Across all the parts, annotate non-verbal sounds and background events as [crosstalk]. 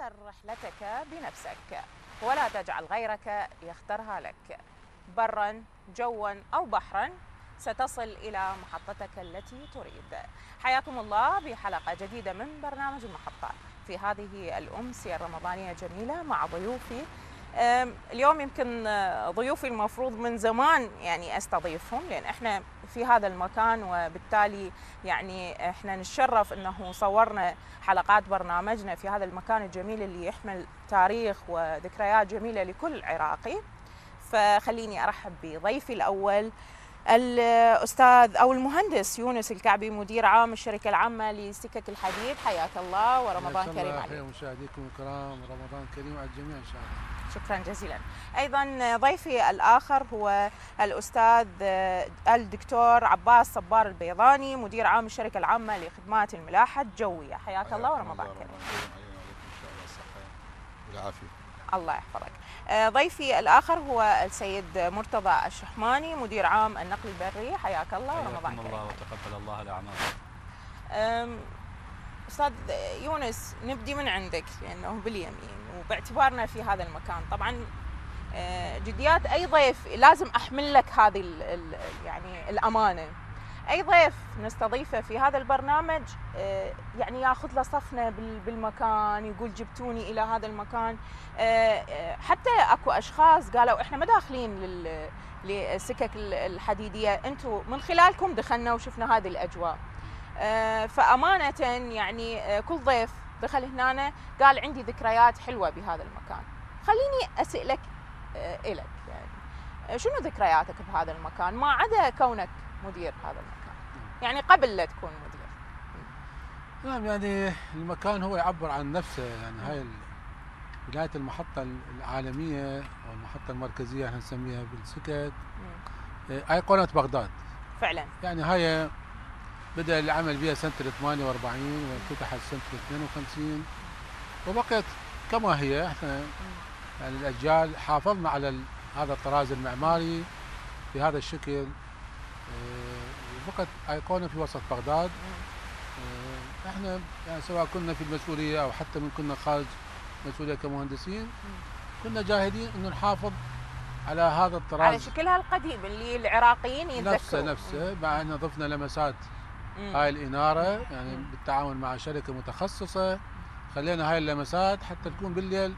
اختر رحلتك بنفسك ولا تجعل غيرك يختارها لك. برا جوا أو بحرا ستصل إلى محطتك التي تريد. حياكم الله بحلقة جديدة من برنامج المحطة. في هذه الامسيه الرمضانية جميلة مع ضيوفي اليوم يمكن ضيوفي المفروض من زمان يعني أستضيفهم لأن إحنا في هذا المكان وبالتالي يعني إحنا نتشرف إنه صورنا حلقات برنامجنا في هذا المكان الجميل اللي يحمل تاريخ وذكريات جميلة لكل عراقي. فخليني أرحب بضيفي الأول الأستاذ أو المهندس يونس الكعبي مدير عام الشركة العامة لسكك الحديد. حياك الله ورمضان كريم خير عليك. مشاهديكم الكرام رمضان كريم على الجميع إن شاء الله. شكرا جزيلا. أيضا ضيفي الآخر هو الأستاذ الدكتور عباس صبار البيضاني مدير عام الشركة العامة لخدمات الملاحة الجوية. حياك الله ورمضان. كريم والعافيه الله يحفظك. آه، ضيفي الآخر هو السيد مرتضى الشحماني مدير عام النقل البري. حياك الله ورمضان كريم الله وتقبل الله الأعمال. أم، أستاذ يونس نبدي من عندك لأنه باليمين. وباعتبارنا في هذا المكان. طبعا آه، جديات أي ضيف لازم أحمل لك هذه يعني الأمانة. أي ضيف نستضيفه في هذا البرنامج آه، يعني ياخذ له صفنة بال- بالمكان يقول جبتوني إلى هذا المكان. آه، حتى أكو أشخاص قالوا إحنا ما داخلين لل للسكك ال- الحديدية أنتم من خلالكم دخلنا وشفنا هذه الأجواء. آه، فأمانة يعني كل ضيف دخل هنا قال عندي ذكريات حلوة بهذا المكان. خليني أسألك آه، إلك يعني آه، شنو ذكرياتك بهذا المكان؟ ما عدا كونك مدير هذا المكان. يعني قبل لا تكون مدير. نعم يعني المكان هو يعبر عن نفسه. يعني هاي ال- بداية المحطة العالمية أو المحطة المركزية إحنا نسميها بالسكت. آه، أيقونة بغداد. فعلا. يعني هاي بدأ العمل بها سنة 48 وافتتحت سنة 52 وبقيت كما هي إحنا يعني الأجيال حافظنا على هذا الطراز المعماري بهذا الشكل. آه، وبقت أيقونة في وسط بغداد. آه، إحنا يعني سواء كنا في المسؤولية أو حتى من كنا خارج مسؤولية كمهندسين كنا جاهدين إنه نحافظ على هذا على الطراز شكلها القديم اللي العراقيين يتذكروا نفسه نفسه. مع ان ضفنا لمسات. هاي الإنارة يعني. بالتعاون مع شركة متخصصة. خلينا هاي اللمسات حتى تكون بالليل.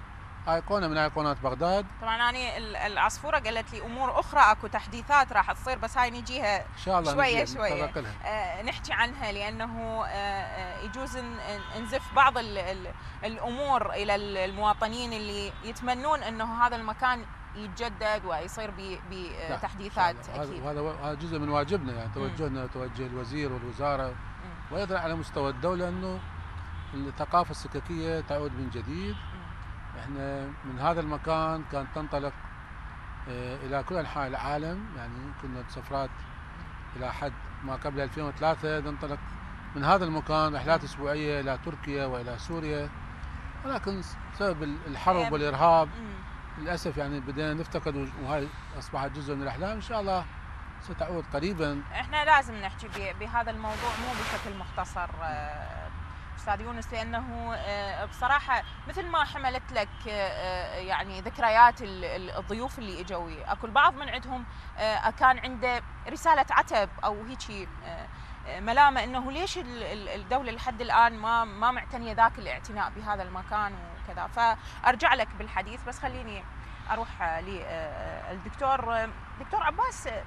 ايقونه من ايقونات بغداد. طبعا أنا ال- العصفورة قالت لي أمور أخرى أكو تحديثات راح تصير بس هاي نجيها إن شاء الله. نتطرق لها. آه، نحكي عنها لأنه آه، يجوز نزف بعض ال- ال- الأمور إلى ال- المواطنين اللي يتمنون إنه هذا المكان يتجدد ويصير بتحديثات. أكيد. هذا هذا جزء من واجبنا يعني. توجهنا وتوجه الوزير والوزارة. وأيضا على مستوى الدولة إنه الثقافة السككية تعود من جديد. إحنا من هذا المكان كانت تنطلق آه، إلى كل أنحاء العالم. يعني كنا سفرات إلى حد ما قبل 2003 ننطلق من هذا المكان رحلات أسبوعية إلى تركيا وإلى سوريا. ولكن بسبب الحرب والإرهاب. للأسف يعني بدينا نفتقد وهاي أصبحت جزء من الأحلام. إن شاء الله ستعود قريبا. إحنا لازم نحكي بهذا الموضوع مو بشكل مختصر. آه، أستاذ يونس لأنه آه، بصراحة مثل ما حملت لك آه، يعني ذكريات ال- ال- الضيوف اللي إجوا أكو البعض من عندهم كان عنده رسالة عتب أو هيك ملامة إنه ليش ال- ال- الدولة لحد الآن ما ما معتنية ذاك الاعتناء بهذا المكان وكذا. فأرجع لك بالحديث بس خليني أروح للدكتور دكتور عباس آه،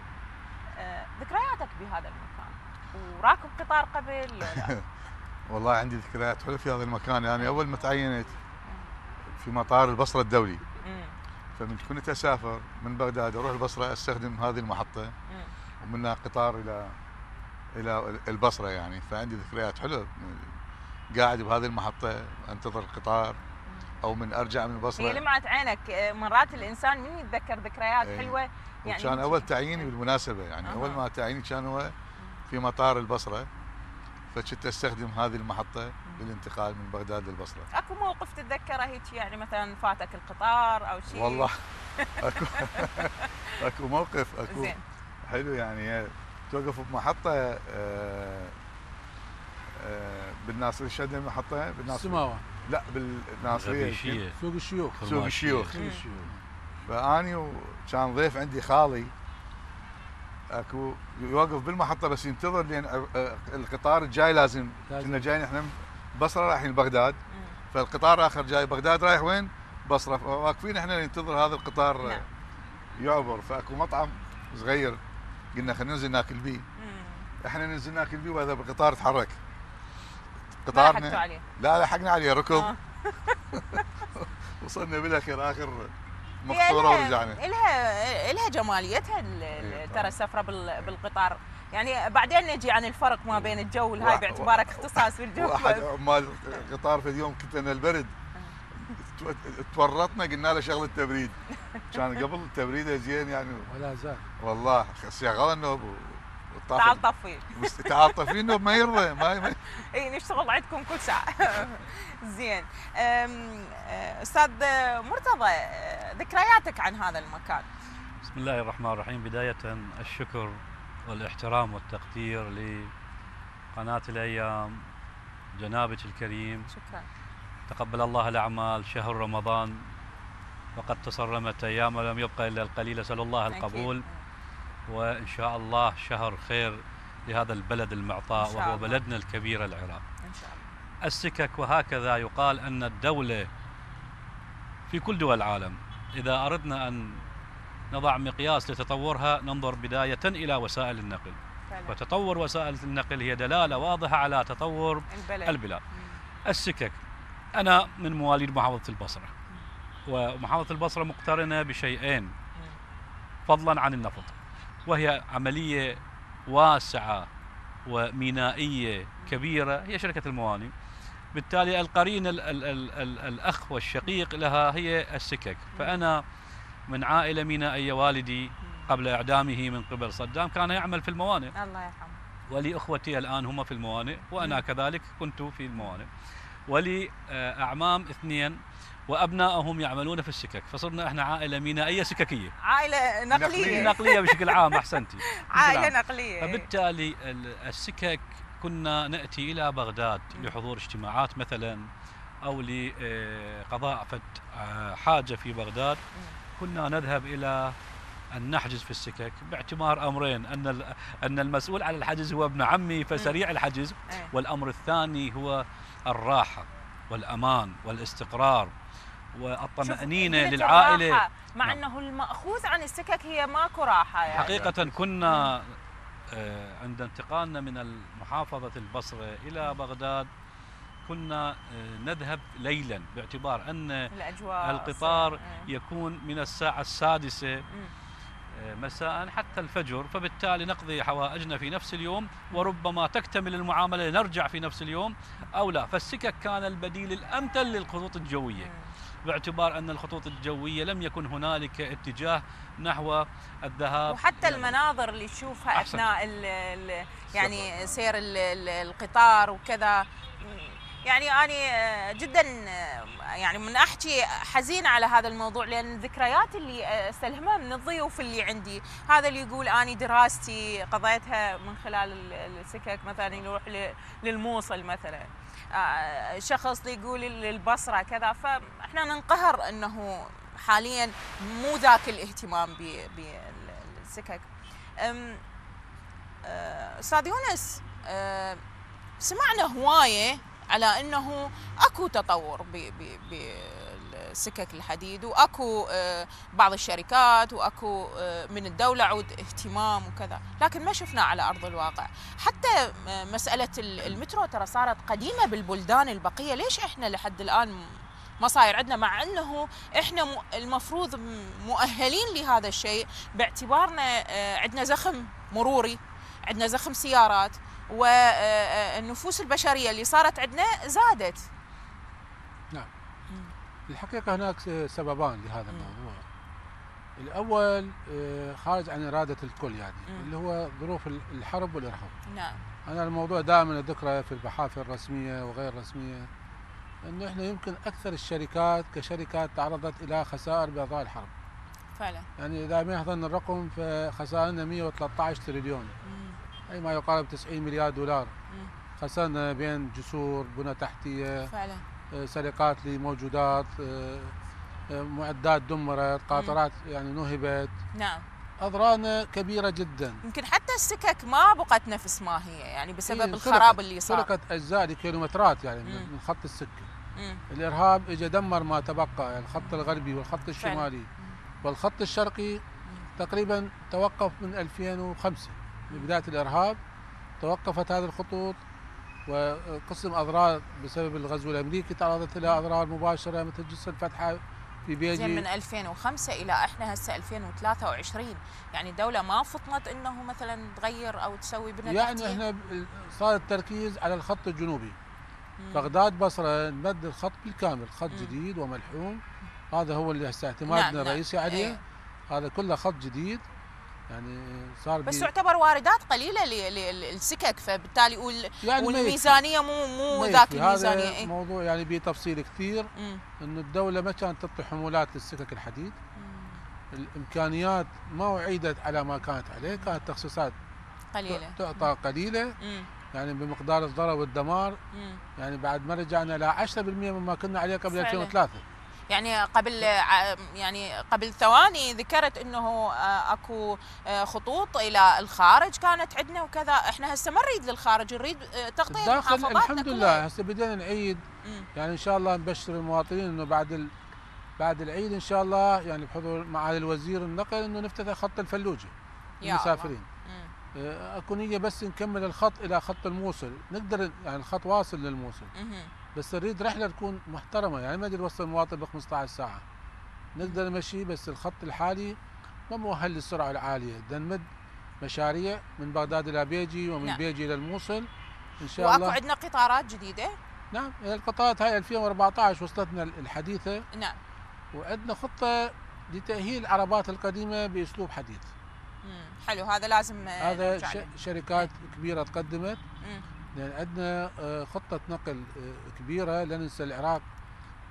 آه، ذكرياتك بهذا المكان. وراكب قطار قبل؟ [laughs] والله عندي ذكريات حلوة في هذا المكان. يعني أول ما تعينت في مطار البصرة الدولي. مم. فمن كنت أسافر من بغداد أروح البصرة أستخدم هذه المحطة. مم. ومنها قطار إلى إلى البصرة يعني. فعندي ذكريات حلوة. قاعد بهذه المحطة أنتظر القطار. أو من أرجع من هي البصره لمعت عينك. آه، مرات الإنسان من يتذكر ذكريات إيه. حلوة. يعني وكان هيك. أول تعييني بالمناسبة يعني أها. اول ما تعييني كان هو في مطار البصرة. فكنت أستخدم هذه المحطة للانتقال من بغداد للبصرة. أكو موقف تتذكره هيك؟ يعني مثلا فاتك القطار أو شيء والله. [laughs] أكو. أكو موقف أكو زين. حلو يعني. توقف بمحطة آه، آه، بالناصر شد المحطه بالناصر. السماوة. لا بالناصرية سوق الشيوخ. سوق الشيوخ. سوق الشيوخ. فأني وكان ضيف عندي خالي أكو يوقف بالمحطة بس ينتظر أ- القطار الجاي لازم. كنا جايين إحنا بصرة رايحين بغداد. فالقطار الآخر جاي بغداد رايح وين؟ بصرة. واقفين إحنا ننتظر هذا القطار نعم. يعبر. فأكو مطعم صغير قلنا خلينا ننزل ناكل بيه. إحنا ننزل ناكل بيه وهذا بالقطار تحرك. ما قطارنا عليه. لا لحقنا عليه ركض. آه. [laughs] وصلنا بالاخير آخر مقطوره ورجعنا. إلها إلها جماليتها ال- إيه. ترى السفرة بال- بالقطار. يعني بعدين نجي عن الفرق ما بين الجو والهاي واحد- باعتبارك اختصاص بالجو. واحد عمال قطار في اليوم كنت أنا البرد. تو- تورطنا قلنا له شغله تبريد [laughs] كان قبل التبريد زين يعني. ولا زال. والله شغل النوب والطاقة- تعال طفي تعال طفي النوب ما يرضى ما ما- إي نشتغل عندكم كل ساعة. [laughs] زين. أه، أستاذ مرتضى أه، ذكرياتك عن هذا المكان. بسم الله الرحمن الرحيم. بداية الشكر والاحترام والتقدير لقناة الأيام جنابك الكريم. شكرا. تقبل الله الأعمال شهر رمضان. وقد تصرمت أيام ولم يبقى إلا القليل. أسأل الله أكيد. وإن شاء الله شهر خير لهذا البلد المعطاء إن شاء وهو الله. بلدنا الكبير العراق. إن شاء الله. السكك وهكذا يقال أن الدولة في كل دول العالم إذا أردنا أن نضع مقياس لتطورها ننظر بداية إلى وسائل النقل. فعلا. وتطور وسائل النقل هي دلالة واضحة على تطور البلد. البلاد. مم. السكك. أنا من مواليد محافظة البصرة. ومحافظة البصرة مقترنة بشيئين. فضلا عن النفط. وهي عملية واسعة ومينائية كبيرة هي شركة المواني. بالتالي القرين ال ال ال ال الأخ والشقيق لها هي السكك. فأنا من عائلة مينائية والدي قبل إعدامه من قبل صدام كان يعمل في الموانئ. الله يرحمه. ولي أخوتي الآن هم في الموانئ وأنا مم. كذلك كنت في الموانئ. ولي آه، أعمام اثنين وابنائهم يعملون في السكك فصرنا إحنا عائلة مينائية سككيه عائلة نقلية. نقلية. بشكل عام [laughs] أحسنتي. عائلة عام. نقلية. فبالتالي ال- السكك كنا نأتي إلى بغداد. لحضور اجتماعات مثلا أو لقضاء آه، حاجة في بغداد. كنا نذهب إلى أن نحجز في السكك باعتبار أمرين أن ال- أن المسؤول على الحجز هو ابن عمي فسريع الحجز. إيه. والأمر الثاني هو الراحة والأمان والإستقرار. قلت للعائلة الراحة، مع نعم. إنه المأخوذ عن السكك هي ماكو راحة يعني حقيقة كنا آه، عند انتقالنا من محافظة البصرة إلى بغداد كنا آه، نذهب ليلا باعتبار أن الأجواء القطار. يكون من الساعة السادسة. آه، مساء حتى الفجر فبالتالي نقضي حوائجنا في نفس اليوم وربما تكتمل المعاملة نرجع في نفس اليوم أو لا فالسكك كان البديل الأمثل للخطوط الجوية. باعتبار أن الخطوط الجوية لم يكن هنالك اتجاه نحو الذهاب وحتى إلى المناظر اللي تشوفها أحسنت. أثناء ال ال يعني. سير ال ال القطار وكذا يعني أنا جدا يعني من أحكي حزين على هذا الموضوع لأن الذكريات اللي أستلهمها من الضيوف اللي عندي هذا اللي يقول أني دراستي قضيتها من خلال ال- السكك مثلا يروح للموصل مثلا آه، شخص اللي يقول البصره كذا فإحنا ننقهر إنه حاليا مو ذاك الاهتمام بالسكك آه، أستاذ يونس آه، سمعنا هواية على إنه أكو تطور بالسكك الحديد. وأكو آه، بعض الشركات وأكو آه، من الدولة عود اهتمام وكذا. لكن ما شفنا على أرض الواقع. حتى آه، مسألة ال- المترو ترى صارت قديمة بالبلدان البقية. ليش إحنا لحد الآن ما صاير عندنا؟ مع إنه إحنا المفروض مؤهلين لهذا الشيء. باعتبارنا عندنا زخم مروري عندنا زخم سيارات والنفوس البشرية اللي صارت عندنا زادت. الحقيقة هناك سببان لهذا الموضوع. الأول آه، خارج عن إرادة الكل يعني مم. اللي هو ظروف الحرب والإرهاب. نعم. أنا الموضوع دائما أذكره في البحافل الرسمية وغير الرسمية أنه إحنا يمكن أكثر الشركات كشركات تعرضت إلى خسائر بأضواء الحرب. فعلا. يعني إذا ما يحضرنا الرقم فخسائرنا 113 تريليون. مم. أي ما يقارب 90 مليار دولار. خسرنا بين جسور بنى تحتية. فعلا. سرقات لموجودات آه، آه، معدات دمرت قاطرات يعني نهبت. نعم. اضرارنا كبيرة جدا. يمكن حتى السكك ما بقت نفس ما هي يعني بسبب إيه، الخراب اللي صار. سرقت أجزاء لكيلومترات يعني من مم. من خط السكة. مم. الإرهاب اجى دمر ما تبقى يعني الخط الغربي والخط الشمالي. والخط الشرقي تقريبا توقف من 2005 من بداية الإرهاب توقفت هذه الخطوط وقسم أضرار بسبب الغزو الأمريكي تعرضت إلى أضرار مباشرة مثل جسر الفتحة في زين من بيجي 2005 إلى إحنا هسه 2023 يعني الدولة ما فطنت إنه مثلا تغير أو تسوي بناء يعني تحتية؟ ب- صار التركيز على الخط الجنوبي مم. بغداد بصرة نمد الخط بالكامل خط مم. جديد وملحوم هذا هو اللي هسه اعتمادنا نعم. الرئيسي عليه إيه. هذا كله خط جديد يعني صار بس تعتبر واردات قليلة للسكك فبالتالي وال- يعني. والميزانية مو مو ذاك. الميزانيه هذا إيه؟ موضوع يعني به تفصيل كثير مم. إنه الدولة ما كانت تعطي حمولات للسكك الحديد الإمكانيات ما اعيدت على ما كانت عليه كانت تخصيصات قليلة تعطى قليلة مم. يعني بمقدار الضرر والدمار مم. يعني بعد ما رجعنا ل 10% مما كنا عليه قبل فعلا. 2003 يعني قبل يعني قبل ثواني ذكرت إنه آه، أكو آه، خطوط إلى الخارج كانت عندنا وكذا إحنا هسه ما نريد للخارج نريد آه، تغطية محافظاتنا الحمد. لله هسه بدينا نعيد. يعني إن شاء الله نبشر المواطنين إنه بعد ال... بعد العيد إن شاء الله يعني بحضور معالي الوزير النقل إنه نفتتح خط الفلوجة. آه، أكو نية بس نكمل الخط إلى خط الموصل نقدر يعني الخط واصل للموصل. بس نريد رحلة تكون محترمة يعني ما نقدر نوصل المواطن ب 15 ساعة. نقدر نمشي بس الخط الحالي ما مؤهل للسرعة العالية. بدنا نمد مشاريع من بغداد إلى بيجي ومن نعم. بيجي إلى الموصل إن شاء وأكو الله. عندنا قطارات جديدة؟ نعم القطارات هاي 2014 وصلتنا الحديثة. نعم. وعندنا خطة لتأهيل العربات القديمة بأسلوب حديث. مم. حلو هذا لازم هذا شركات كبيرة تقدمت. مم. لأن عندنا آه، خطة نقل آه، كبيرة. لا ننسى العراق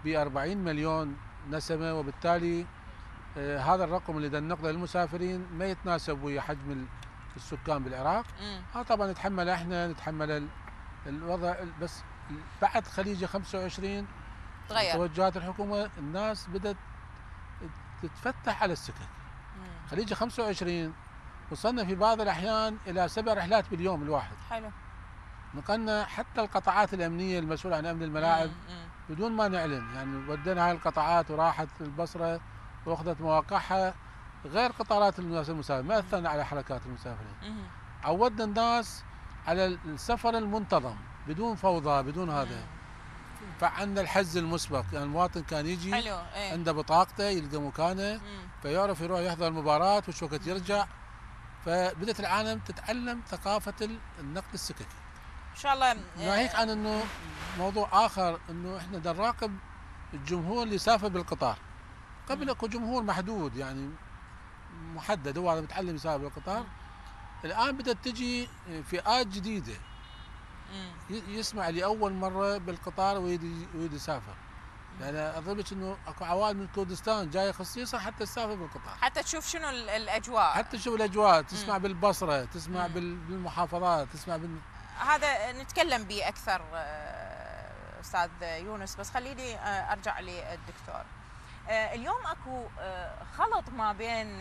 ب 40 مليون نسمة وبالتالي آه، هذا الرقم اللي بدنا نقله للمسافرين ما يتناسب ويا حجم ال- السكان بالعراق. ها طبعا نتحمل إحنا نتحمل ال- الوضع بس بعد خليجه 25 تغير. توجهات الحكومة الناس بدأت تتفتح على السكك مم. خليجه 25 وصلنا في بعض الأحيان إلى سبع رحلات باليوم الواحد. حلو. نقلنا حتى القطاعات الأمنية المسؤولة عن أمن الملاعب. بدون ما نعلن يعني ودينا هاي القطاعات وراحت البصرة وأخذت مواقعها غير قطارات المسافرين ما أثرنا على حركات المسافرين. عودنا الناس على السفر المنتظم بدون فوضى بدون هذا مم. فعلنا الحز المسبق يعني المواطن كان يجي حلو إيه عنده بطاقته يلقى مكانه. فيعرف يروح يحضر المباراة وش وقت يرجع فبدأت العالم تتعلم ثقافة ال- النقل السككي إن شاء الله ناهيك عن إنه موضوع آخر إنه إحنا بدنا نراقب الجمهور اللي يسافر بالقطار. قبل أكو جمهور محدود يعني محدد هو متعلم يسافر بالقطار. الآن بدأت تجي فئات جديدة. يسمع لأول مرة بالقطار ويريد ويريد يسافر. يعني اضربك إنه أكو عوائل من كردستان جاية خصيصا حتى تسافر بالقطار. حتى تشوف شنو ال- الأجواء. حتى تشوف الأجواء تسمع مم. بالبصرة تسمع مم. بال- بالمحافظات تسمع بال... هذا نتكلم به أكثر آه، أستاذ يونس بس خليني آه، أرجع للدكتور. آه، اليوم أكو خلط ما بين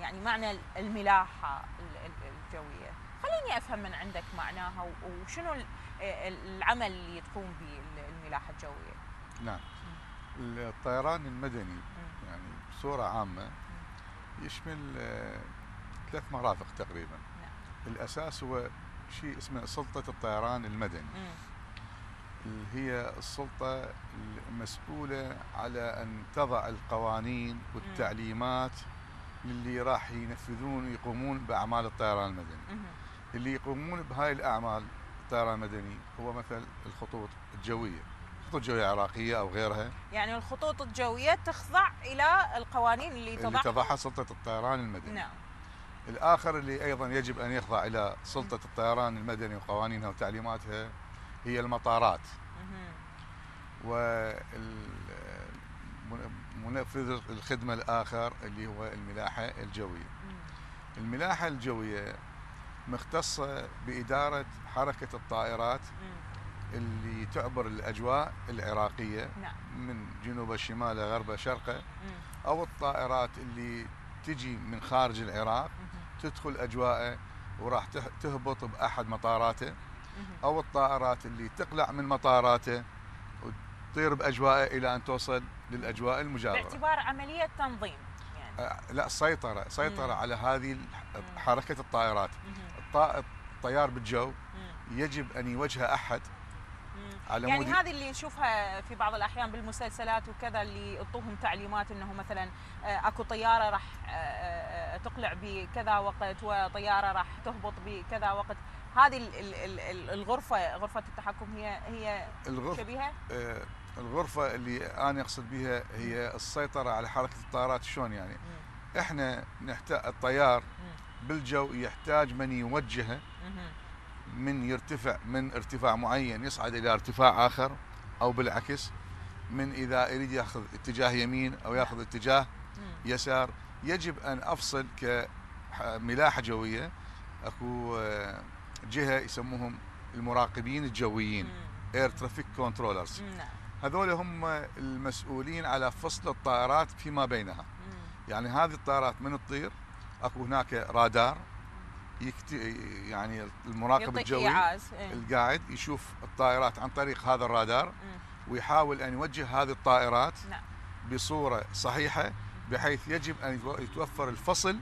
يعني معنى الملاحة ال- ال- الجوية. خليني أفهم من عندك معناها وشنو ال- العمل اللي تقوم به ال- الملاحة الجوية؟ نعم. الطيران المدني يعني بصورة عامة يشمل ثلاث مرافق تقريبا. نعم. الأساس هو شيء اسمه سلطة الطيران المدني. اللي هي السلطة المسؤولة على أن تضع القوانين والتعليمات للي راح ينفذون ويقومون بأعمال الطيران المدني. اللي يقومون بهاي الأعمال الطيران المدني هو مثل الخطوط الجوية. الخطوط الجوية العراقية أو غيرها. يعني الخطوط الجوية تخضع إلى القوانين اللي اللي تضعها. تضعها سلطة الطيران المدني. نعم. الآخر اللي أيضا يجب أن يخضع إلى سلطة الطيران المدني وقوانينها وتعليماتها هي المطارات. ومنفذ الخدمة الآخر اللي هو الملاحة الجوية. الملاحة الجوية مختصة بإدارة حركة الطائرات. اللي تعبر الأجواء العراقية نعم من جنوب شمال غرب شرقه. أو الطائرات اللي تجي من خارج العراق. تدخل اجواءه وراح تهبط بأحد مطاراته. أو الطائرات اللي تقلع من مطاراته وتطير باجواءه إلى أن توصل للأجواء المجاورة. باعتبار عملية تنظيم يعني آه، لا سيطرة سيطرة مم. على هذه. حركة الطائرات. مهم. الطا- الطيار بالجو مم. يجب أن يواجه أحد. على يعني مود هذه اللي نشوفها في بعض الأحيان بالمسلسلات وكذا اللي يعطوهم تعليمات إنه مثلا آه، أكو طيارة راح آه، آه، تقلع بكذا وقت وطيارة راح تهبط بكذا وقت هذه ال- ال- ال- ال- الغرفة غرفة التحكم هي هي الغرفه شبيهة آه، الغرفة اللي أنا أقصد بها هي السيطرة على حركة الطائرات شلون يعني؟ مم. إحنا نحتاج الطيار مم. بالجو يحتاج من يوجهه. من يرتفع من ارتفاع معين يصعد إلى ارتفاع آخر أو بالعكس من إذا يريد يأخذ اتجاه يمين أو يأخذ اتجاه. يسار يجب أن أفصل كملاحة جوية أكو آه، جهة يسموهم المراقبين الجويين. air traffic controllers هذول هم المسؤولين على فصل الطائرات فيما بينها. يعني هذه الطائرات من تطير أكو هناك رادار يكت... يعني المراقب الجوي إيه. القاعد يشوف الطائرات عن طريق هذا الرادار مم. ويحاول أن يوجه هذه الطائرات نعم بصورة صحيحة بحيث يجب أن يتو- يتوفر الفصل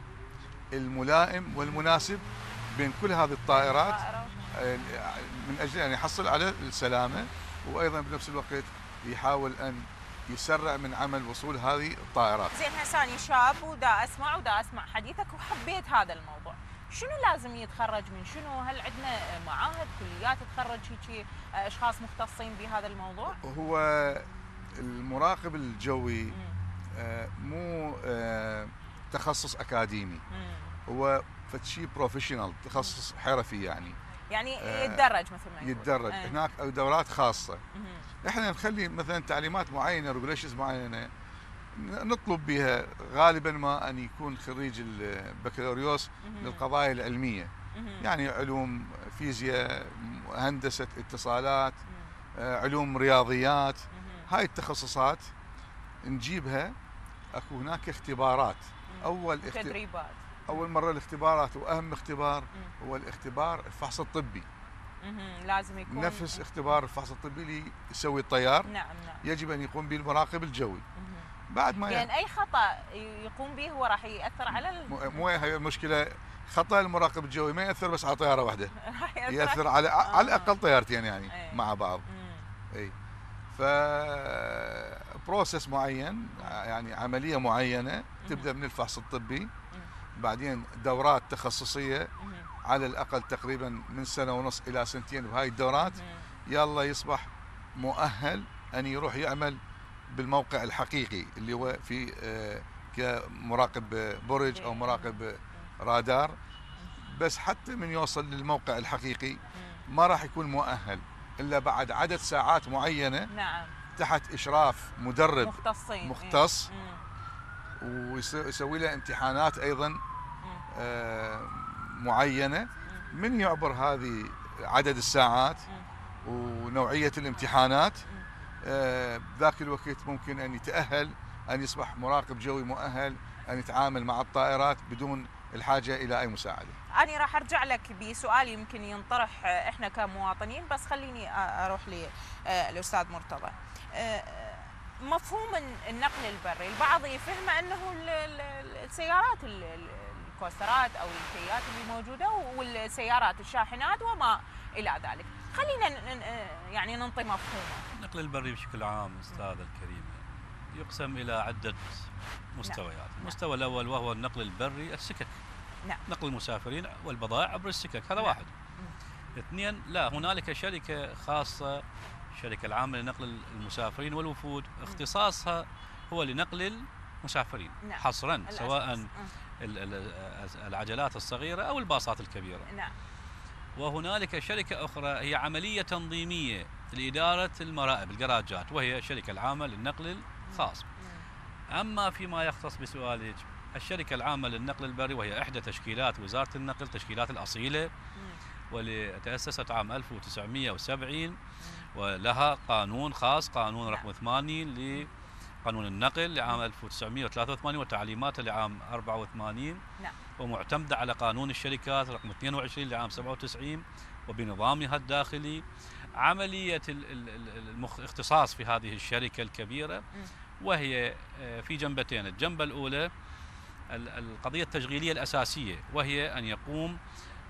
الملائم والمناسب بين كل هذه الطائرات من أجل أن يحصل على السلامة وأيضا بنفس الوقت يحاول أن يسرع من عمل وصول هذه الطائرات. زين هساني شاب ودا أسمع ودا أسمع حديثك وحبيت هذا الموضوع شنو لازم يتخرج من شنو هل عندنا معاهد كليات تخرج هيك أشخاص مختصين بهذا الموضوع هو المراقب الجوي مم. آه، مو آه، تخصص أكاديمي مم. هو فد شي professional تخصص حرفي يعني يعني آه، يتدرج مثل ما يقول يتدرج إيه. هناك دورات خاصة مم. إحنا نخلي مثلا تعليمات معينة regulations معينة نطلب بها غالبا ما أن يكون خريج البكالوريوس. للقضايا العلمية. يعني علوم فيزياء هندسة اتصالات. آه، علوم رياضيات. هاي التخصصات نجيبها أكو هناك اختبارات. أول. تدريبات أول مرة الاختبارات وأهم اختبار. هو الاختبار الفحص الطبي. لازم يكون نفس اختبار الفحص الطبي اللي يسوي الطيار نعم نعم يجب أن يقوم به المراقب الجوي. بعد ما لأن أي خطأ يقوم به هو راح يأثر على ال... مو هي المشكلة خطأ المراقب الجوي ما يأثر بس على طيارة واحدة [laughs] راح يأثر على على آه. الأقل طيارتين يعني إيه. مع بعض مم. اي ف بروسس معين يعني عملية معينة تبدأ من الفحص الطبي بعدين دورات تخصصية. على الأقل تقريبا من سنة ونص إلى سنتين بهاي الدورات. يلا يصبح مؤهل أن يروح يعمل بالموقع الحقيقي اللي هو في آه، كمراقب برج أو مراقب رادار بس حتى من يوصل للموقع الحقيقي. ما راح يكون مؤهل إلا بعد عدد ساعات معينة نعم تحت إشراف مدرب مختصين مختص. مم. ويسوي له امتحانات أيضا. آه، معينة من يعبر هذه عدد الساعات. ونوعية الامتحانات بذاك الوقت ممكن أن يتأهل أن يصبح مراقب جوي مؤهل أن يتعامل مع الطائرات بدون الحاجة إلى أي مساعدة. أنا راح أرجع لك بسؤال يمكن ينطرح آه، إحنا كمواطنين بس خليني آه، أروح للأستاذ مرتضى آه، مفهوم النقل البري البعض يفهم أنه ال- ال- السيارات ال- ال- الكوسترات أو الكيات اللي موجودة والسيارات الشاحنات وما إلى ذلك خلينا يعني ننطي مفهومه النقل البري بشكل عام أستاذ الكريم. يقسم إلى عدة مستويات، المستوى الأول وهو النقل البري السكك. نعم. نقل المسافرين والبضائع عبر السكك. هذا نعم. واحد. اثنين لا هنالك شركة خاصة الشركة العامة لنقل المسافرين والوفود. اختصاصها هو لنقل المسافرين نعم. حصرا. سواء العجلات الصغيرة أو الباصات الكبيرة. نعم. وهنالك شركة أخرى هي عملية تنظيمية لإدارة المرائب الجراجات وهي الشركة العامة للنقل الخاص. أما فيما يختص بسؤالك الشركة العامة للنقل البري وهي إحدى تشكيلات وزارة النقل تشكيلات الأصيلة. واللي تأسست عام 1970 ولها قانون خاص قانون رقم 80 لقانون النقل لعام 1983 وتعليماته لعام 84 نعم. ومعتمدة على قانون الشركات رقم 22 لعام 97 وبنظامها الداخلي عملية ال- ال- ال- الاختصاص في هذه الشركة الكبيرة وهي آه، في جنبتين. الجنبة الأولى ال- القضية التشغيلية الأساسية وهي أن يقوم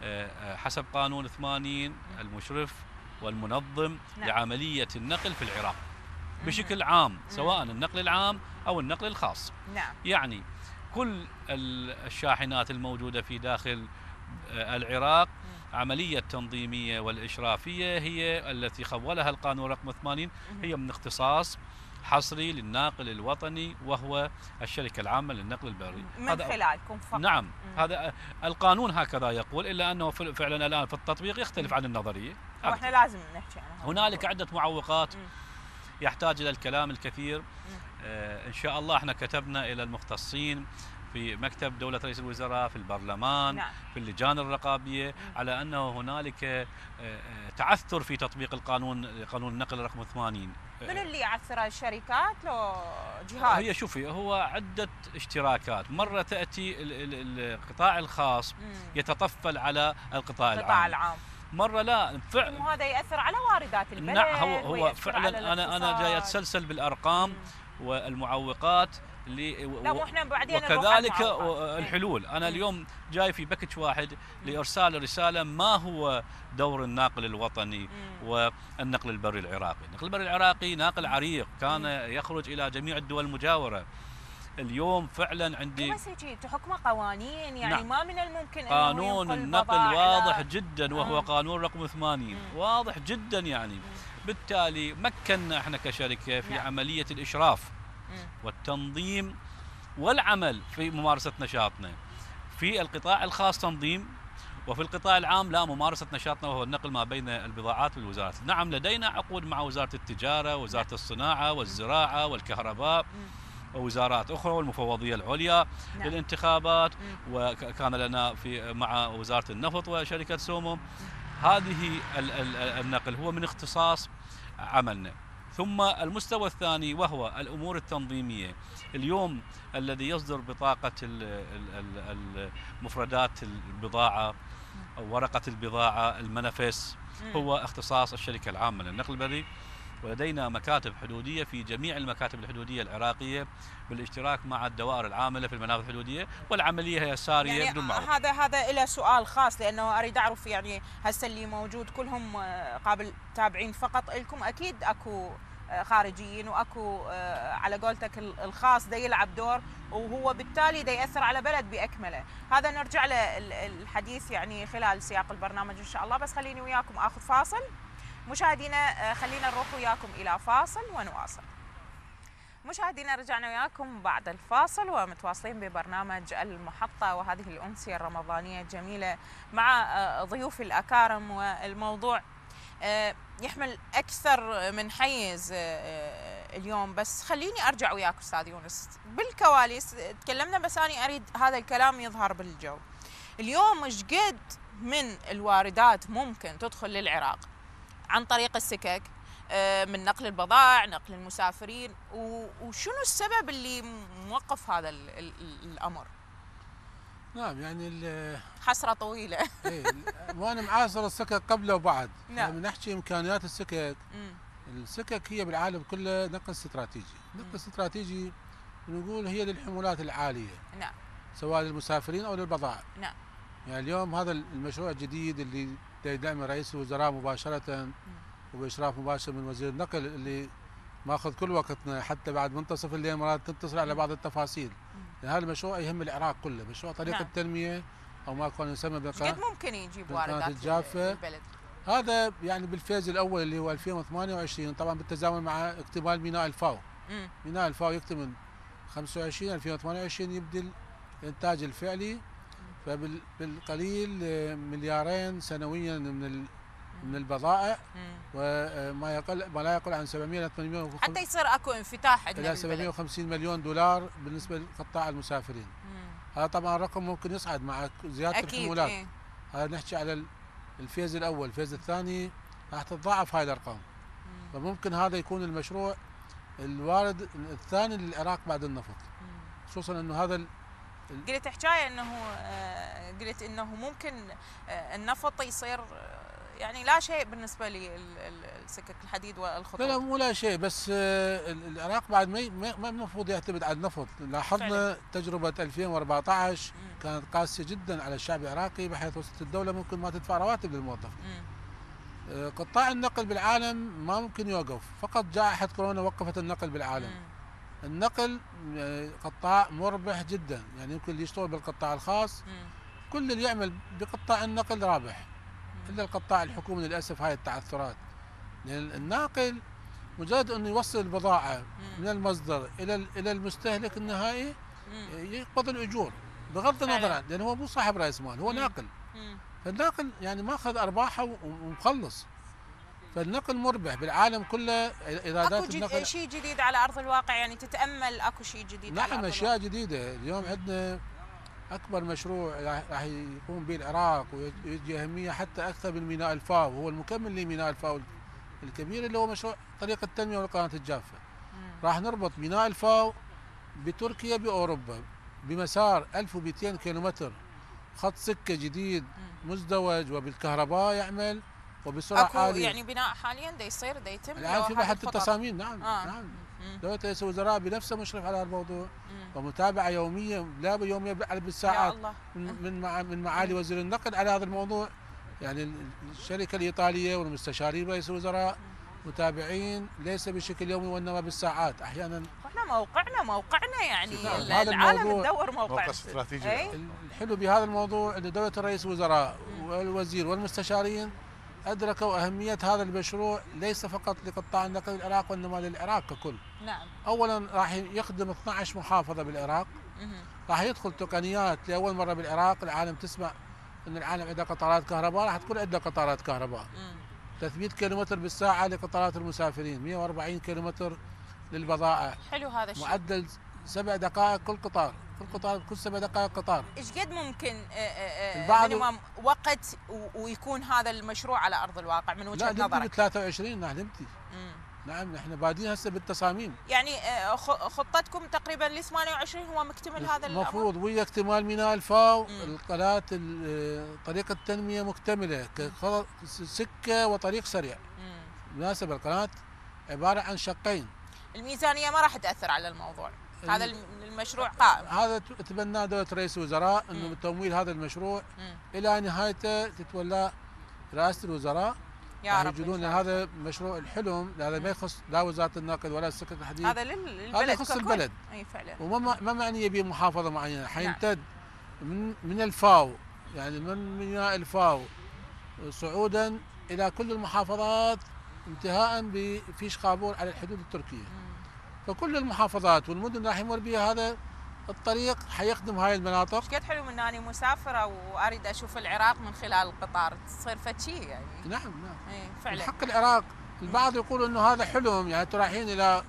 آه، آه، حسب قانون 80 المشرف والمنظم نعم. لعملية النقل في العراق. بشكل عام سواء النقل العام أو النقل الخاص. نعم. يعني كل ال- الشاحنات الموجودة في داخل آه، العراق عملية تنظيمية والإشرافية هي التي خولها القانون رقم 80 هي من اختصاص حصري للناقل الوطني وهو الشركة العامة للنقل البري. من هذا- خلالكم فقط. نعم. مم. هذا القانون هكذا يقول إلا أنه فعلا الآن في التطبيق يختلف عن النظرية. وإحنا لازم نحكي عنها هنالك عدة معوقات مم. يحتاج إلى الكلام الكثير. آه إن شاء الله إحنا كتبنا إلى المختصين في مكتب دولة رئيس الوزراء في البرلمان نعم. في اللجان الرقابية على أنه هنالك آه، آه، تعثر في تطبيق القانون قانون النقل رقم 80 من اللي يعثر الشركات لو جهات هي شوفي هو عدة اشتراكات. مرة تأتي ال- ال- القطاع الخاص مم. يتطفل على القطاع القطاع العام. العام مرة لا فعلا وهذا يأثر على واردات البلد نعم هو هو فعلا أنا أنا جاي. أتسلسل بالأرقام. مم. والمعوقات لا مو إحنا بعدين وكذلك المعوقات. الحلول أنا مم. اليوم جاي في package واحد لإرسال رسالة ما هو دور الناقل الوطني مم. والنقل البري العراقي النقل البري العراقي ناقل عريق كان يخرج إلى جميع الدول المجاورة اليوم فعلا عندي بس تحكمه قوانين يعني نعم. ما من الممكن إنه قانون النقل واضح جدا وهو آه. قانون رقم 80 مم. واضح جدا يعني بالتالي مكنا إحنا كشركة في نعم. عملية الإشراف. والتنظيم والعمل في ممارسة نشاطنا في القطاع الخاص تنظيم وفي القطاع العام لا ممارسة نشاطنا وهو النقل ما بين البضاعات والوزارات نعم لدينا عقود مع وزارة التجارة وزارة الصناعة والزراعة والكهرباء مم. ووزارات أخرى والمفوضية العليا نعم. للانتخابات. وكان لنا في مع وزارة النفط وشركة سومو هذه ال- ال- النقل هو من اختصاص عملنا. ثم المستوى الثاني وهو الأمور التنظيمية. اليوم الذي يصدر بطاقة ال- ال- ال- المفردات البضاعة أو ورقة البضاعة المنافس. هو اختصاص الشركة العامة للنقل البري ولدينا مكاتب حدودية في جميع المكاتب الحدودية العراقية بالاشتراك مع الدوائر العاملة في المنافذ الحدودية والعملية هي ساريه يعني بدون معوق هذا هذا له سؤال خاص لأنه أريد أعرف يعني هسه اللي موجود كلهم آه، قابل تابعين فقط؟ لكم أكيد أكو آه، خارجيين وأكو آه، على قولتك ال- الخاص دا يلعب دور وهو بالتالي دا يأثر على بلد بأكمله، هذا نرجع له ال- الحديث يعني خلال سياق البرنامج إن شاء الله. بس خليني وياكم اخذ فاصل. مشاهدينا آه، خلينا نروح وياكم إلى فاصل ونواصل. مشاهدينا رجعنا وياكم بعد الفاصل ومتواصلين ببرنامج المحطة وهذه الأمسية الرمضانية الجميلة مع آه، ضيوف الأكارم والموضوع آه، يحمل أكثر من حيز اليوم. بس خليني أرجع وياك أستاذ يونس. بالكواليس تكلمنا بس أنا أريد هذا الكلام يظهر بالجو. اليوم إيش قد من الواردات ممكن تدخل للعراق؟ عن طريق السكك آه، من نقل البضائع نقل المسافرين وشنو السبب اللي موقف هذا ال ال الأمر؟ نعم يعني حسرة طويلة. [laughs] إيه، وأنا معاصر السكك قبل وبعد. نعم. لما نحكي إمكانيات السكك. مم. السكك هي بالعالم كله نقل استراتيجي. نقل استراتيجي نقول هي للحمولات العالية. نعم. سواء للمسافرين أو للبضائع نعم. يعني اليوم هذا المشروع الجديد اللي دا يدعم رئيس الوزراء مباشرة وبإشراف مباشر من وزير النقل اللي ماخذ كل وقتنا حتى بعد منتصف الليل مرات تتصل على بعض التفاصيل هذا المشروع يهم العراق كله مشروع طريق نعم. التنمية أو ما كان يسمى إيش قد ممكن يجيب واردات الجافة. البلد هذا يعني بال phase الأول اللي هو 2028 طبعا بالتزامن مع اكتمال ميناء الفاو. ميناء الفاو يكتمل 25 2028 يبدي الإنتاج الفعلي فبالقليل مليارين سنويا من ال- من البضائع. وما يقل ما لا يقل عن 700 إلى 800 حتى يصير أكو انفتاح عندنا إلى بالبلد 750 مليون دولار بالنسبة لقطاع المسافرين. هذا طبعا رقم ممكن يصعد مع زيادة أكيد الحمولات إيه. هذا نحكي على ال- ال phase الأول ال phase الثاني راح تتضاعف هاي الأرقام مم. فممكن هذا يكون المشروع الوارد الثاني للعراق بعد النفط. خصوصا إنه هذا قلت حكاية إنه آه، قلت إنه ممكن آه، النفط يصير آه، يعني لا شيء بالنسبة للسكك الحديد والخطوط لا لا مو لا شيء بس ال- العراق بعد ما المفروض يعتمد على النفط لاحظنا فعلا. تجربة 2014 مم. كانت قاسية جدا على الشعب العراقي بحيث وصلت الدولة ممكن ما تدفع رواتب للموظف مم. آه، قطاع النقل بالعالم ما ممكن يوقف فقط جائحة كورونا وقفت النقل بالعالم مم. النقل آه، قطاع مربح جدا يعني يمكن اللي يشتغل بالقطاع الخاص. كل اللي يعمل بقطاع النقل رابح إلا القطاع الحكومي للأسف هاي التعثرات لأن الناقل مجرد إنه يوصل البضاعة من. المصدر إلى ال- إلى المستهلك النهائي. يقبض الأجور بغض. النظر عن لأنه هو مو صاحب رأس مال هو. ناقل. فالناقل يعني ماخذ أرباحه ومخلص فالنقل مربح بالعالم كله إيرادات أكو النقل. جد... شيء جديد على أرض الواقع يعني تتأمل أكو شيء جديد نعم أشياء جديدة. اليوم عندنا أكبر مشروع راح يقوم به العراق ويجي أهمية حتى أكثر من ميناء الفاو. وهو المكمل لميناء الفاو الكبير اللي هو مشروع طريق التنمية والقناة الجافة. راح نربط ميناء الفاو بتركيا بأوروبا بمسار 1200 كيلومتر. خط سكة جديد. مزدوج وبالكهرباء يعمل. وبسرعة أكو عاليه يعني بناء حاليا دا يصير دا يتم الآن في الخطط. التصاميم نعم آه. نعم. دولة رئيس الوزراء بنفسه مشرف على هذا الموضوع. ومتابعة يوميه لا يوميه بل يا بالساعات الله. من من مع من معالي وزير النقل على هذا الموضوع. يعني الشركة الإيطالية والمستشارين رئيس الوزراء متابعين ليس بشكل يومي وإنما بالساعات. أحيانا إحنا موقعنا موقعنا يعني نعم، هذا العالم الموضوع تدور موقع. موقع استراتيجي. الحلو بهذا الموضوع إن دولة رئيس الوزراء والوزير والمستشارين أدركوا أهمية هذا المشروع ليس فقط لقطاع النقل العراق وإنما للعراق ككل. نعم اولا راح يخدم 12 محافظة بالعراق. راح يدخل تقنيات لأول مرة بالعراق العالم تسمع إن العالم عنده قطارات كهرباء راح تكون عندنا قطارات كهرباء مم. 300 كيلومتر بالساعة لقطارات المسافرين 140 كيلومتر للبضائع حلو هذا الشيء معدل سبع دقائق كل قطار كل قطار كل سبع دقائق قطار إيش قد ممكن آه، آه، آه، البعض- مينيمم وقت ويكون هذا المشروع على أرض الواقع من لا وجهه ب نظرك 23 راح نبدي مم. نعم نحن بادين هسه بالتصاميم يعني آه، خطتكم تقريبا ل 28 هو مكتمل هذا؟ المفروض ويا اكتمال ميناء الفاو. القناة ال- طريق التنمية مكتملة سكة وطريق سريع. بالمناسبة القناة عبارة عن شقين الميزانية ما راح تأثر على الموضوع ال- هذا الم- المشروع قائم هذا تبناه دولة رئيس الوزراء إنه مم. بتمويل هذا المشروع مم. إلى نهايته تتولى رئاسة الوزراء يا رب يجدون. هذا مشروع الحلم هذا ما يخص لا وزارة النقل ولا السكك الحديد هذا لل- للبلد هذا يخص. البلد إي فعلا وما ما معنيه بمحافظه معينة نعم. حيمتد من من الفاو يعني من ميناء الفاو صعودا إلى كل المحافظات انتهاء بفيش قابور على الحدود التركية مم. فكل المحافظات والمدن راح يمر بها هذا الطريق حيخدم هاي المناطق. قد حلو من أني مسافرة وأريد أشوف العراق من خلال القطار. تصير فشي يعني. نعم نعم. اي فعلا. حق العراق. البعض يقول إنه هذا حلم يعني أنتم رايحين إلى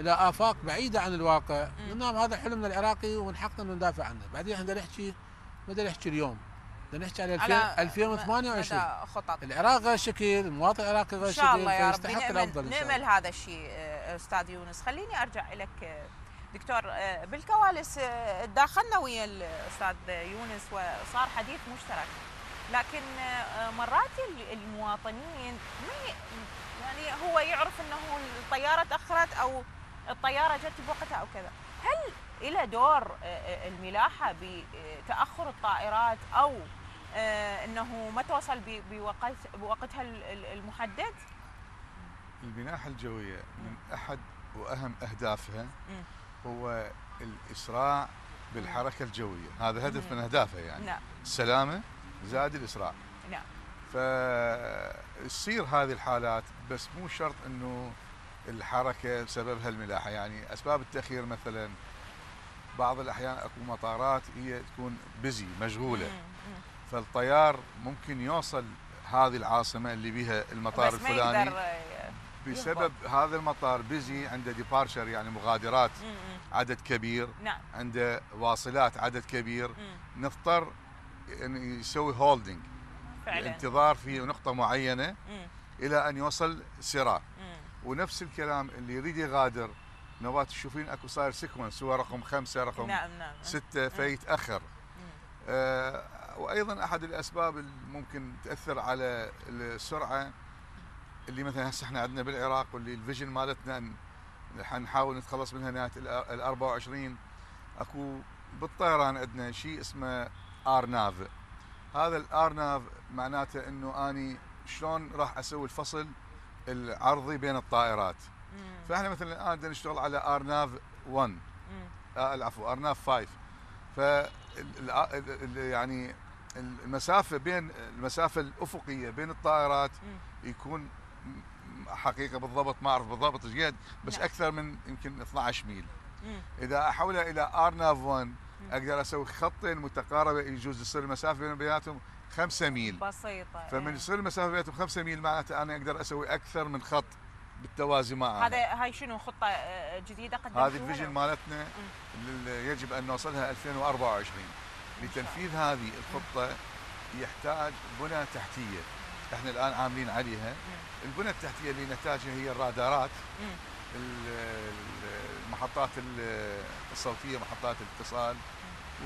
إلى آفاق بعيدة عن الواقع. نعم هذا حلمنا العراقي ومن حقنا إنه ندافع عنه. بعدين إحنا نحكي ما بدنا نحكي اليوم. بدنا نحكي على 2000 على 2028 مدى خطط. العراق غير شكل المواطن العراقي غير إن شكل شاء الله يا رب. نأمل, إن نأمل الله. هذا الشيء آه، أستاذ يونس خليني أرجع لك آه، دكتور آه، بالكواليس آه، تداخلنا ويا الأستاذ يونس وصار حديث مشترك لكن آه، مرات ال- المواطنين يعني هو يعرف إنه الطيارة تأخرت أو الطيارة جت بوقتها أو كذا هل إلى دور آه، آه، الملاحة بتأخر الطائرات أو آه، إنه ما توصل بوقت بوقتها ال- ال- المحدد؟ المناحة الجوية من أحد وأهم أهدافها. هو الإسراع بالحركة الجوية. هذا هدف. من أهدافها يعني. نعم. السلامة زائد الإسراع. نعم. فتصير هذه الحالات بس مو شرط أنه الحركة سببها الملاحة. يعني أسباب التأخير مثلا بعض الأحيان أكو مطارات هي تكون busy مشغولة. فالطيار ممكن يوصل هذه العاصمة اللي بها المطار الفلاني. بسبب هذا المطار busy عنده departure يعني مغادرات. عدد كبير نعم عنده واصلات عدد كبير مم. نضطر ان يسوي holding الانتظار في نقطة معينة مم. إلى أن يوصل سراه مم. ونفس الكلام اللي يريد يغادر نوات تشوفين أكو صاير sequence هو رقم خمسة رقم نعم نعم ستة فيتأخر مم. آه وأيضا أحد الأسباب اللي ممكن تأثر على السرعة اللي مثلا هسه إحنا عندنا بالعراق واللي ال vision مالتنا حنحاول نتخلص منها نهاية ال 24 أكو بالطيران عندنا شيء اسمه ارناف هذا الارناف معناته إنه أني شلون راح أسوي الفصل العرضي بين الطائرات مم. فإحنا مثلا الآن بدنا نشتغل على ارناف 1 مم. آه العفو ارناف 5 ف يعني المسافة بين المسافة الأفقية بين الطائرات مم. يكون حقيقة بالضبط ما أعرف بالضبط إيش قد بس نعم. أكثر من يمكن 12 ميل مم. إذا احولها إلى RNAV 1 أقدر أسوي خطين متقاربه يجوز يصير المسافة بين- بيناتهم 5 ميل بسيطة فمن إيه. يصير المسافة بيناتهم 5 ميل معناته أنا أقدر أسوي أكثر من خط بالتوازي معها هذا هاي شنو خطة آه، جديدة قدمتوها هذه ال vision؟ مالتنا يجب أن نوصلها 2024 لتنفيذ هذه الخطة يحتاج بنى تحتية إحنا الآن عاملين عليها. البنى التحتية اللي نتاجها هي الرادارات. ال- المحطات ال- الصوتية محطات الاتصال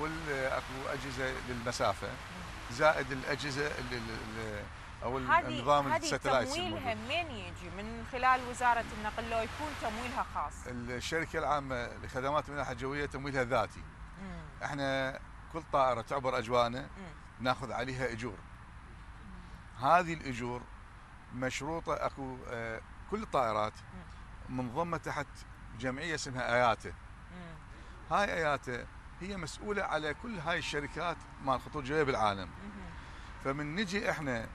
واكو أجهزة للمسافة. زائد الأجهزة ال- ال- ال- أو النظام هذه الساتلايتس تمويلها. منين يجي؟ من خلال وزارة النقل لو يكون تمويلها خاص. الشركة العامة لخدمات الملاحه الجوية تمويلها ذاتي. مم. إحنا كل طائرة تعبر أجوانا. ناخذ عليها أجور. هذه الأجور مشروطة أكو آه، كل الطائرات منضمه تحت جمعية اسمها آياته مم. هاي آياته هي مسؤولة على كل هاي الشركات مال خطوط جويه بالعالم. فمن نجي إحنا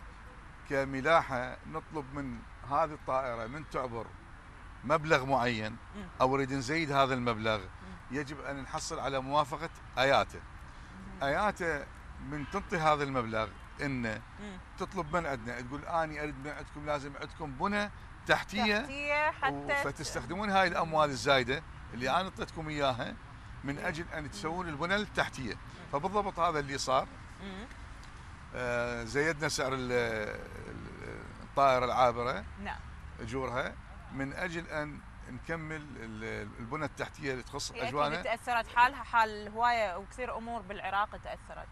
كملاحة نطلب من هذه الطائرة من تعبر مبلغ معين. أو نريد نزيد هذا المبلغ يجب أن نحصل على موافقة آياته آياته من تنطي هذا المبلغ مم. تطلب من عندنا. تقول أني أريد من عندكم لازم عندكم بنى تحتية تحتية حتى فتستخدمون هاي الأموال الزايدة اللي أنا أعطيتكم إياها من أجل أن تسوون البنى التحتية. فبالضبط هذا اللي صار. آه، زيدنا سعر ال- ال- الطائرة العابرة نعم. أجورها من أجل أن نكمل ال- البنى التحتية اللي تخص أجوانا. تأثرت. حالها حال هوايه وكثير أمور بالعراق تأثرت.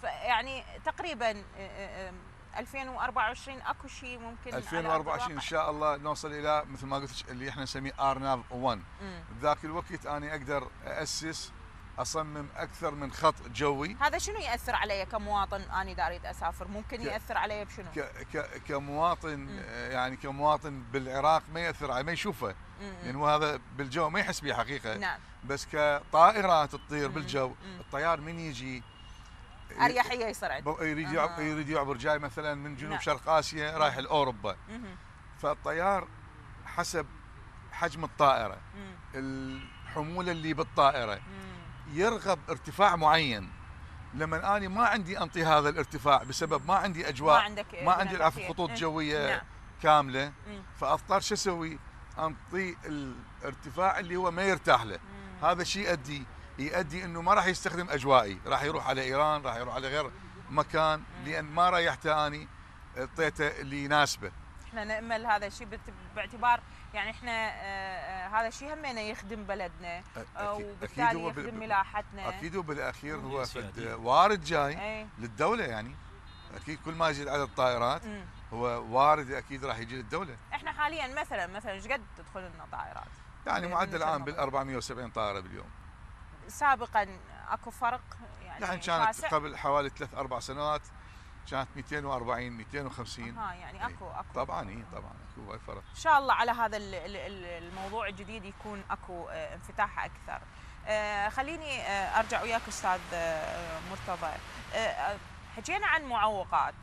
فيعني تقريبا آه، آه، آه، 2024 أكو شيء ممكن على أرض 2024 إن؟ شاء الله نوصل إلى مثل ما قلت اللي إحنا نسميه ارناف 1 مم. بذاك الوقت أنا أقدر اسس أصمم أكثر من خط جوي هذا شنو يأثر علي كمواطن أنا إذا أريد أسافر ممكن ك- يأثر علي بشنو ك ك كمواطن آه، يعني كمواطن بالعراق ما يأثر عليه ما يشوفه مم. يعني هو هذا بالجو ما يحس به حقيقة نعم بس كطائرات تطير مم. بالجو مم. الطيار من يجي أريحية يصير عندي ب- يريد آه. يريد يعبر جاي مثلا من جنوب نعم. شرق آسيا رايح لأوروبا مهم. فالطيار حسب حجم الطائرة. الحمولة اللي بالطائرة. يرغب ارتفاع معين لما اني ما عندي أنطي هذا الارتفاع بسبب ما عندي أجواء ما عندك ما عندي العفو. خطوط إيه. جوية نعم. كاملة مم. فاضطر شو أسوي؟ أنطي الارتفاع اللي هو ما يرتاح له مم. هذا الشيء يؤدي يؤدي انه ما راح يستخدم اجوائي راح يروح على ايران راح يروح على غير مكان لأن ما ريحته أني اعطيته اللي يناسبه إحنا نأمل هذا الشيء باعتبار يعني إحنا آه، آه، هذا الشيء همنا يخدم بلدنا آه، أكيد- وبالتالي هو بال- يخدم ملاحتنا أكيد وبالاخير. هو. فد وارد جاي اي للدولة يعني أكيد كل ما يزيد عدد الطائرات مم. هو وارد أكيد راح يجي للدولة إحنا حاليا مثلا مثلا إيش قد تدخل لنا طائرات؟ يعني من- معدل الان. بال 470 طائرة باليوم سابقا أكو فرق يعني يعني كانت شاسع؟ قبل حوالي ثلاث أربع سنوات كانت 240 250 ها يعني اكو أكو. طبعا إي طبعا أكو هاي فرق. إن شاء الله على هذا ال- ال- ال- الموضوع الجديد يكون أكو آه، انفتاح أكثر. آه، خليني آه، أرجع وياك أستاذ مرتضى. حكينا عن معوقات.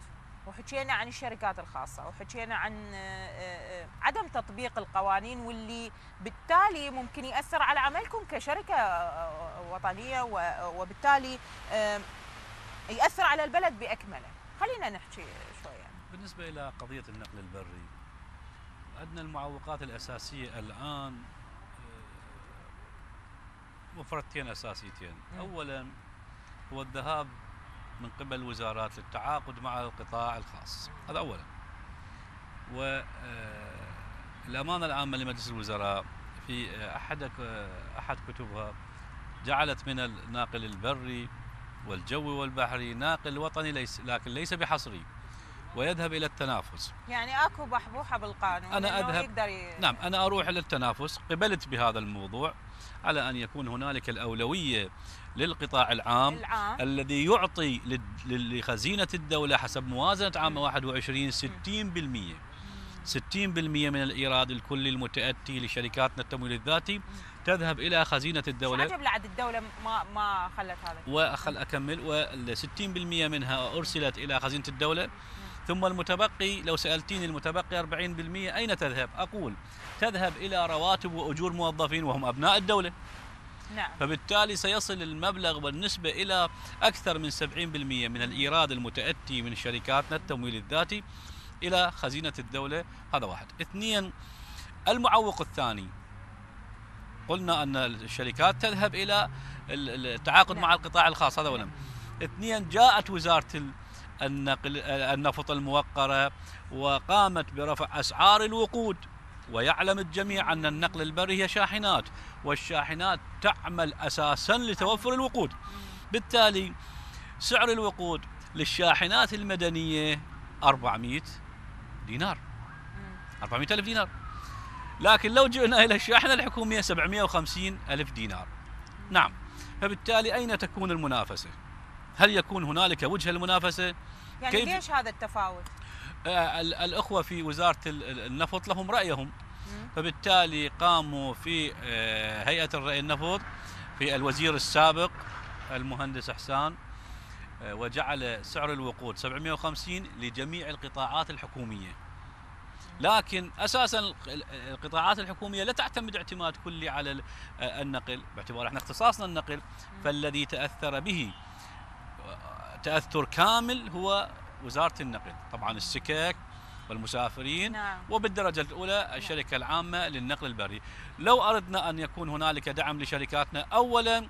وحكينا عن الشركات الخاصة وحكينا عن آه، آه، عدم تطبيق القوانين واللي بالتالي ممكن يأثر على عملكم كشركة آه، وطنية وبالتالي يأثر على البلد بأكمله. خلينا نحكي شوية. بالنسبة إلى قضية النقل البري عندنا المعوقات الأساسية الآن مفردتين أساسيتين. أولا هو الذهاب من قبل الوزارات للتعاقد مع القطاع الخاص. هذا اولا. والامانه العامة لمجلس الوزراء في احد أحد كتبها جعلت من الناقل البري والجوي والبحري ناقل وطني ليس لكن ليس بحصري ويذهب إلى التنافس. يعني أكو بحبوحة بالقانون أنا إنه أذهب- يقدر ي... نعم أنا أروح إلى التنافس. قبلت بهذا الموضوع. على أن يكون هنالك الأولوية للقطاع العام العام. الذي يعطي لخزينة الدولة حسب موازنة عام 21 60% 60% من الإيراد الكلي المتأتي لشركاتنا التمويل الذاتي تذهب إلى خزينة شو الدولة عجب لعد الدولة ما ما خلت هذا؟ وأخل أكمل وال 60% منها أرسلت إلى خزينة الدولة. ثم المتبقي لو سألتيني المتبقي 40% أين تذهب؟ أقول تذهب إلى رواتب وأجور موظفين وهم أبناء الدولة. نعم. فبالتالي سيصل المبلغ والنسبة إلى أكثر من 70% من الإيراد المتأتي من شركاتنا التمويل الذاتي إلى خزينة الدولة. هذا واحد. اثنين المعوق الثاني. قلنا أن الشركات تذهب إلى ال- التعاقد نعم. مع القطاع الخاص هذا أولا اثنين جاءت وزارة ال- النقل النفط الموقرة وقامت برفع أسعار الوقود ويعلم الجميع أن النقل البري هي شاحنات والشاحنات تعمل أساسا لتوفر الوقود. بالتالي سعر الوقود للشاحنات المدنية 400 دينار. 400 ألف دينار. لكن لو جئنا إلى الشاحنة الحكومية 750 ألف دينار. نعم. فبالتالي أين تكون المنافسة؟ هل يكون هنالك وجه المنافسة يعني كيف- ليش هذا التفاوت؟ آه، ال- الأخوة في ال- النفط لهم رأيهم. مم. فبالتالي قاموا في آه، هيئة الرأي النفط في الوزير السابق المهندس إحسان آه، وجعل سعر الوقود 750 لجميع القطاعات الحكومية. لكن أساسا الق- القطاعات الحكومية لا تعتمد اعتماد كلي على ال- النقل باعتبار إحنا اختصاصنا النقل فالذي تأثر به. تأثر كامل هو وزارة النقل طبعا السكك والمسافرين نعم. وبالدرجة الأولى الشركة العامة للنقل البري. لو أردنا أن يكون هنالك دعم لشركاتنا أولا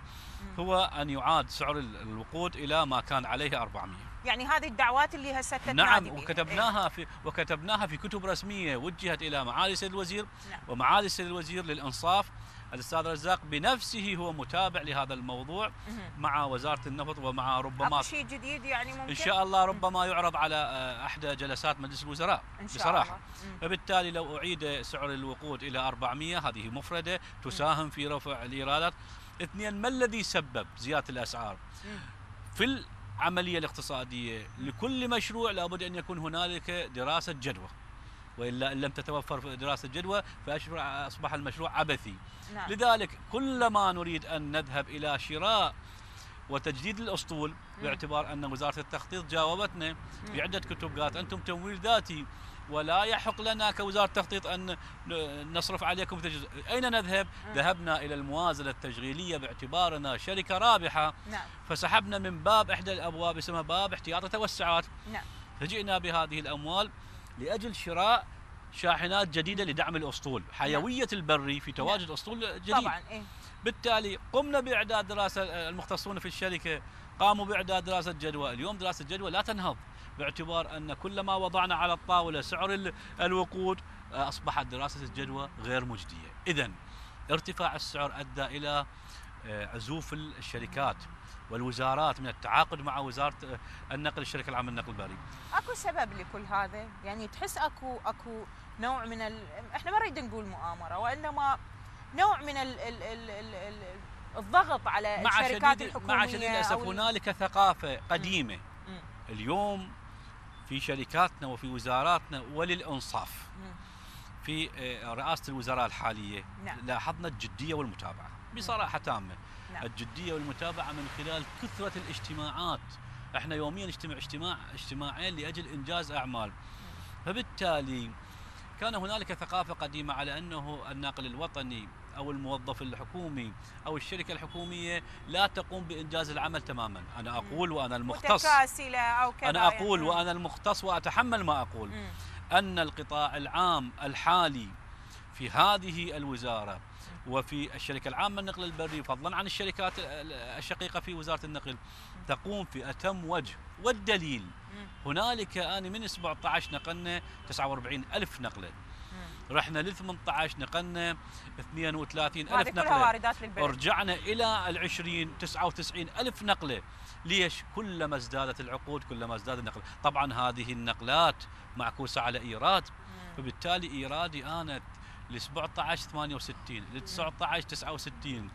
هو أن يعاد سعر ال- الوقود إلى ما كان عليه 400 يعني هذه الدعوات اللي هسه نعم. وكتبناها في وكتبناها في كتب رسمية وجهت إلى معالي سيد الوزير. نعم. ومعالي سيد الوزير للإنصاف الأستاذ رزاق بنفسه هو متابع لهذا الموضوع. مع وزارة النفط ومع ربما شيء جديد يعني ممكن؟ إن شاء الله ربما يعرض على آه، إحدى جلسات مجلس الوزراء إن شاء بصراحة. الله. فبالتالي لو أعيد سعر الوقود إلى 400 هذه مفردة تساهم في رفع الإيرادات. اثنين ما الذي سبب زيادة الأسعار؟ مم. في العملية الاقتصادية لكل مشروع لابد أن يكون هنالك دراسة جدوى. وإلا إن لم تتوفر دراسة جدوى فأصبح المشروع عبثي نعم. لذلك كلما نريد أن نذهب إلى شراء وتجديد الأسطول باعتبار أن وزارة التخطيط جاوبتنا عدة كتب قالت أنتم تمويل ذاتي ولا يحق لنا كوزارة تخطيط أن ن- نصرف عليكم تجهيز أين نذهب؟ ذهبنا إلى الموازنة التشغيلية باعتبارنا شركة رابحة. نعم. فسحبنا من باب إحدى الأبواب اسمها باب احتياط التوسعات. نعم. فجئنا بهذه الأموال لأجل شراء شاحنات جديدة لدعم الأسطول. حيوية البري في تواجد أسطول جديد. طبعا إيه. بالتالي قمنا بإعداد دراسة المختصون في الشركة قاموا بإعداد دراسة جدوى، اليوم دراسة جدوى لا تنهض باعتبار أن كلما وضعنا على الطاولة سعر ال- الوقود آه، أصبحت دراسة الجدوى غير مجدية، اذا ارتفاع السعر أدى إلى آه، عزوف الشركات. والوزارات من التعاقد مع وزارة النقل الشركة العامة للنقل البري. أكو سبب لكل هذا يعني تحس أكو أكو نوع من ال... إحنا ما نريد نقول مؤامرة وإنما نوع من ال... ال... ال... ال... ال... الضغط على مع الشركات شديد الحكومية مع شديد الاسف هنالك ثقافة قديمة مم. اليوم في شركاتنا وفي وزاراتنا وللإنصاف. في آه، رئاسة الوزراء الحالية نعم. لاحظنا الجدية والمتابعة بصراحة تامة نعم. الجدية والمتابعة من خلال كثرة الاجتماعات. إحنا يوميا نجتمع اجتماع اجتماعين لأجل إنجاز أعمال. فبالتالي كان هنالك ثقافة قديمة على أنه الناقل الوطني أو الموظف الحكومي أو الشركة الحكومية لا تقوم بإنجاز العمل تماما. أنا أقول وأنا المختص. متكاسلة أو كذا أنا أقول يعني. وأنا المختص وأتحمل ما أقول. أن القطاع العام الحالي في هذه الوزارة وفي الشركة العامة للنقل البري فضلا عن الشركات الشقيقة في وزارة النقل تقوم في أتم وجه والدليل. هنالك اني من 17 نقلنا 49 ألف نقلة. مم. رحنا ل 18 نقلنا 32 هذه ألف كلها نقلة. واردات للبلد. إلى ال 20 99 ألف نقلة. ليش؟ كلما ازدادت العقود كلما ازداد النقل. طبعا هذه النقلات معكوسة على إيراد. مم. فبالتالي إيرادي أنا ل 17 68 ل 19 69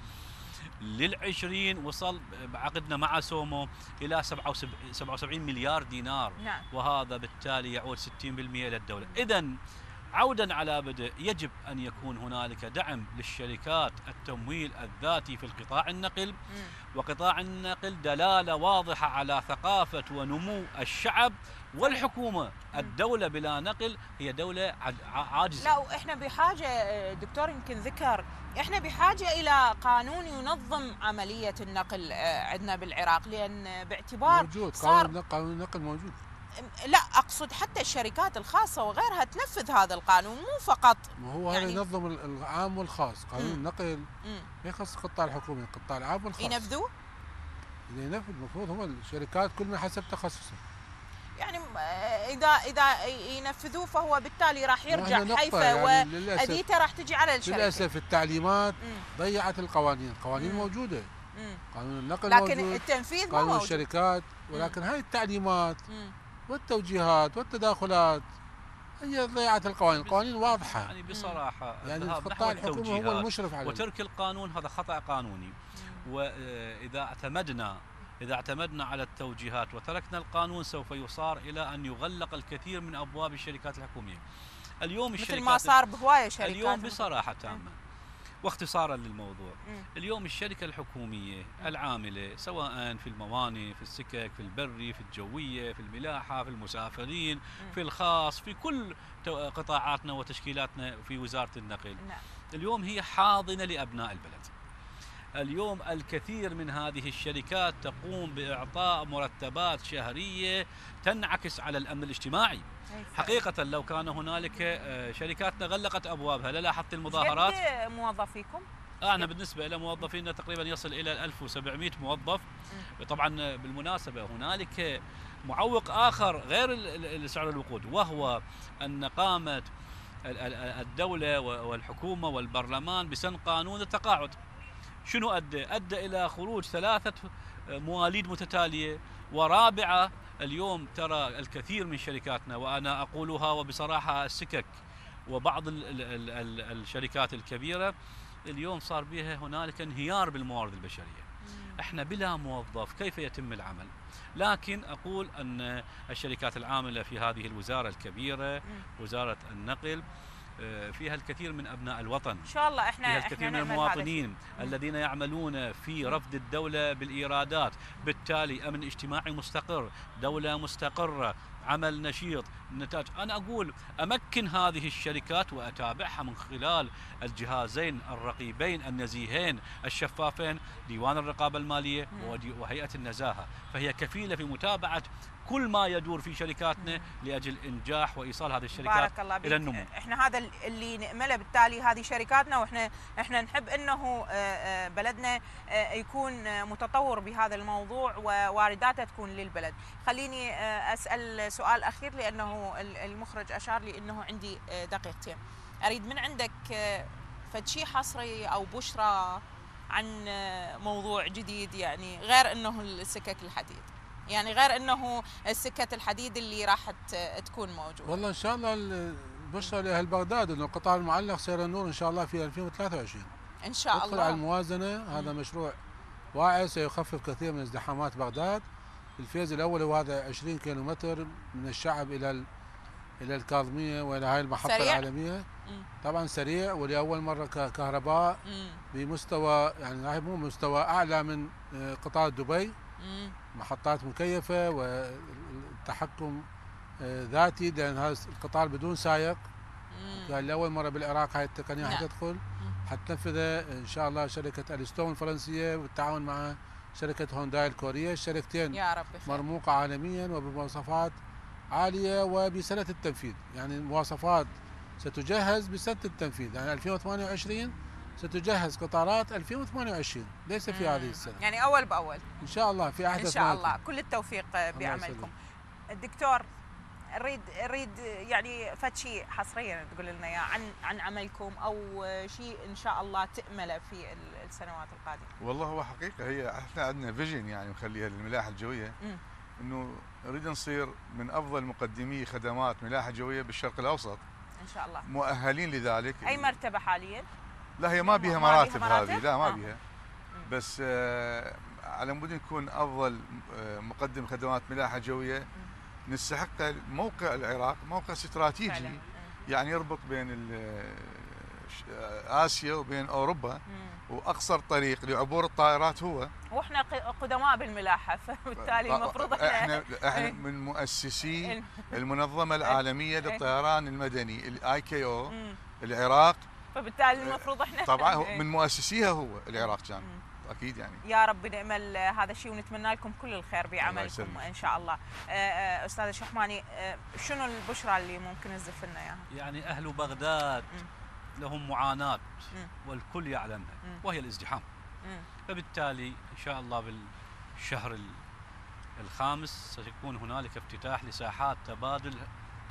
لل 20 وصل بعقدنا مع سومو إلى 77 77 مليار دينار. نعم. وهذا بالتالي يعود 60% إلى الدولة. اذا عودا على بدء يجب أن يكون هنالك دعم للشركات التمويل الذاتي في القطاع النقل. مم. وقطاع النقل دلالة واضحة على ثقافة ونمو الشعب. والحكومة الدولة بلا نقل هي دولة عاجزة. لا وإحنا بحاجة دكتور يمكن ذكر إحنا بحاجة إلى قانون ينظم عملية النقل آه، عندنا بالعراق لأن باعتبار موجود صار- قانون النقل قانون النقل موجود. لا أقصد حتى الشركات الخاصة وغيرها تنفذ هذا القانون مو فقط ما هو هذا يعني- ينظم ال- العام والخاص قانون. النقل. ما يخص القطاع الحكومي القطاع العام والخاص ينفذوه؟ ينفذ المفروض هو الشركات كل من حسب تخصصه يعني آه، إذا إذا ينفذوه فهو بالتالي راح يرجع حيفا يعني واذيته راح تجي على الشركة. للأسف التعليمات مم. ضيعت القوانين القوانين مم. موجودة. مم. قانون النقل لكن موجود التنفيذ ما قانون موجود. الشركات ولكن هاي التعليمات. والتوجيهات والتداخلات هي ضيعت القوانين. القوانين واضحة. يعني بصراحة يعني القطاع الحكومي هو المشرف على وترك القانون هذا خطأ قانوني. وإذا اعتمدنا إذا اعتمدنا على التوجيهات وتركنا القانون سوف يصار إلى أن يغلق الكثير من أبواب الشركات الحكومية. اليوم مثل الشركات ما صار بهوايه شركات اليوم بصراحة تامه واختصارا للموضوع. مم. اليوم الشركة الحكومية العاملة سواء في الموانئ في السكك في البري في الجوية في الملاحة في المسافرين في الخاص في كل قطاعاتنا وتشكيلاتنا في وزارة النقل. نعم. اليوم هي حاضنة لأبناء البلد. اليوم الكثير من هذه الشركات تقوم بإعطاء مرتبات شهرية تنعكس على الأمن الاجتماعي. حقيقة لو كان هنالك آه، شركاتنا غلقت أبوابها. للاحظت المظاهرات؟ موظفيكم؟ أنا بالنسبة إلى موظفينا تقريبا يصل إلى 1700 موظف. طبعا بالمناسبة هنالك معوق آخر غير سعر الوقود وهو أن قامت ال- ال- الدولة والحكومة والبرلمان بسن قانون التقاعد. شنو أدى؟ أدى إلى خروج ثلاثة مواليد متتالية ورابعة اليوم ترى الكثير من شركاتنا وأنا أقولها وبصراحة السكك وبعض ال ال ال ال الشركات الكبيرة اليوم صار بها هنالك انهيار بالموارد البشرية. إحنا بلا موظف كيف يتم العمل؟ لكن أقول أن الشركات العاملة في هذه الوزارة الكبيرة وزارة النقل فيها الكثير من أبناء الوطن. إن شاء الله إحنا فيها إحنا الكثير من نعمل هذا المواطنين. الذين يعملون في رفض الدولة بالإيرادات. بالتالي أمن اجتماعي مستقر دولة مستقرة عمل نشيط نتاج. أنا أقول أمكن هذه الشركات وأتابعها من خلال الجهازين الرقيبين النزيهين الشفافين ديوان الرقابة المالية وهيئة النزاهة. فهي كفيلة في متابعة كل ما يدور في شركاتنا لأجل إنجاح وإيصال هذه الشركات بارك الله بك إلى النمو. إحنا هذا اللي نأمله بالتالي هذه شركاتنا وإحنا إحنا نحب إنه آه، آه، بلدنا آه، يكون متطور بهذا الموضوع ووارداته تكون للبلد. خليني أسأل سؤال أخير لأنه ال- المخرج أشار لي إنه عندي آه، دقيقتين. أريد من عندك آه، فد شيء حصري أو بشرى عن آه، موضوع جديد يعني غير إنه السكك الحديد. يعني غير إنه السكه الحديد اللي راح تكون موجوده والله إن شاء الله البشرى لأهل بغداد إنه القطاع المعلق سير النور إن شاء الله في 2023 إن شاء الله. على الموازنة هذا مشروع واعي سيخفف كثير من ازدحامات بغداد. الفيز الأول هو هذا 20 كيلومتر من الشعب إلى ال- إلى الكاظمية وإلى هاي المحطة سريع؟ العالمية مم. طبعا سريع ولأول مرة كهرباء مم. بمستوى يعني هاي مو مستوى أعلى من آه، قطار دبي مم. محطات مكيفة والتحكم آه، ذاتي لأن هذا القطار بدون سائق. كان لأول مرة بالعراق هاي التقنية نعم. حتدخل حتنفذها إن شاء الله شركة الستون الفرنسية بالتعاون مع شركة هونداي الكورية الشركتين يا رب خير. مرموقة عالميا وبمواصفات عالية وبسنة التنفيذ. يعني المواصفات ستجهز بسنة التنفيذ. يعني 2028 ستجهز قطارات 2028 ليس في هذه السنة. يعني أول بأول. إن شاء الله في احدث إن شاء الله. كل التوفيق بعملكم. الدكتور نريد نريد يعني فد شيء حصريا تقول لنا اياه عن عن عملكم أو شيء إن شاء الله تأمله في ال- السنوات القادمة. والله هو حقيقة هي إحنا عندنا فيجن يعني نخليها للملاحة الجوية. إنه نريد نصير من أفضل مقدمي خدمات ملاحة جوية بالشرق الأوسط. إن شاء الله. مؤهلين لذلك. أي مرتبة حاليا؟ لا هي ما بيها ما مراتب مراتب؟ هذه لا ما آه. بيها. بس آه، على مود نكون أفضل آه، مقدم خدمات ملاحة جوية. نستحق موقع العراق موقع استراتيجي فعلا مم. يعني يربط بين آسيا وبين أوروبا مم. وأقصر طريق لعبور الطائرات هو وإحنا قدماء بالملاحة فبالتالي المفروض إحنا إحنا إحنا إيه. من مؤسسي إيه. المنظمة العالمية للطيران المدني الاي كي أو. العراق فبالتالي المفروض إحنا طبعا إيه. من مؤسسيها هو العراق كان. أكيد يعني يا رب نأمل آه، هذا الشيء ونتمنى لكم كل الخير بعملكم. إن شاء الله. آه، آه، أستاذ الشحماني آه، شنو البشرى اللي ممكن تزف لنا إياها؟ يعني أهل بغداد لهم معاناة مم. والكل يعلمها مم. وهي الازدحام. فبالتالي إن شاء الله بالشهر ال- الخامس سيكون هنالك افتتاح لساحات تبادل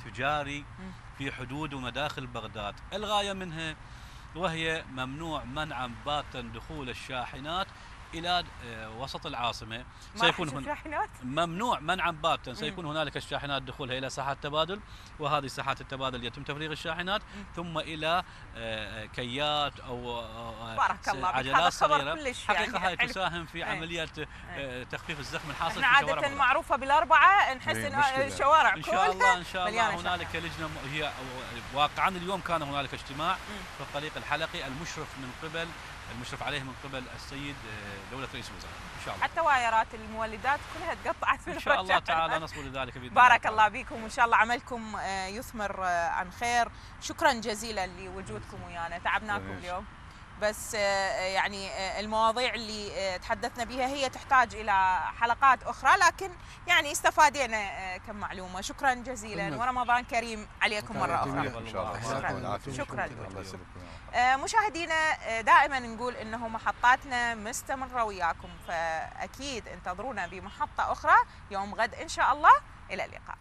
تجاري. في حدود ومداخل بغداد الغاية منها وهي ممنوع منعا باتا دخول الشاحنات. إلى آه، وسط العاصمة. ما سيكون راح هن... نشوف شاحنات؟ ممنوع منعا باتا سيكون هنالك الشاحنات دخولها إلى ساحات تبادل وهذه ساحات التبادل يتم تفريغ الشاحنات ثم إلى آه، كيات أو آه، بارك الله عجلات صغيرة. كلش حقيقة يعني هاي حلو. تساهم في إيه. عملية آه، تخفيف الزخم الحاصل إحنا في بغداد. معروفة بالأربعة نحس إيه، إن مشكلة. الشوارع إن شاء الله إن شاء [laughs] الله. هنالك لجنة هي واقعا اليوم كان هنالك اجتماع في الطريق الحلقي المشرف من قبل المشرف عليه من قبل السيد آه، دولة رئيس الوزراء إن شاء الله حتى وايرات المولدات كلها تقطعت من إن شاء الله. تعالى [laughs] نصل لذلك بإذن بارك. الله بكم وإن شاء الله عملكم آه، يثمر آه، عن خير شكرا جزيلا لوجودكم ويانا تعبناكم. اليوم بس يعني المواضيع اللي تحدثنا بها هي تحتاج إلى حلقات أخرى لكن يعني استفادينا كم معلومه شكرا جزيلا شكراً. ورمضان كريم عليكم مرة. أخرى إن شاء الله شكراً. العافية. شكراً. آه، مشاهدينا آه، دائما نقول إنه محطاتنا مستمرة وياكم فأكيد انتظرونا بمحطة أخرى يوم غد إن شاء الله. إلى اللقاء.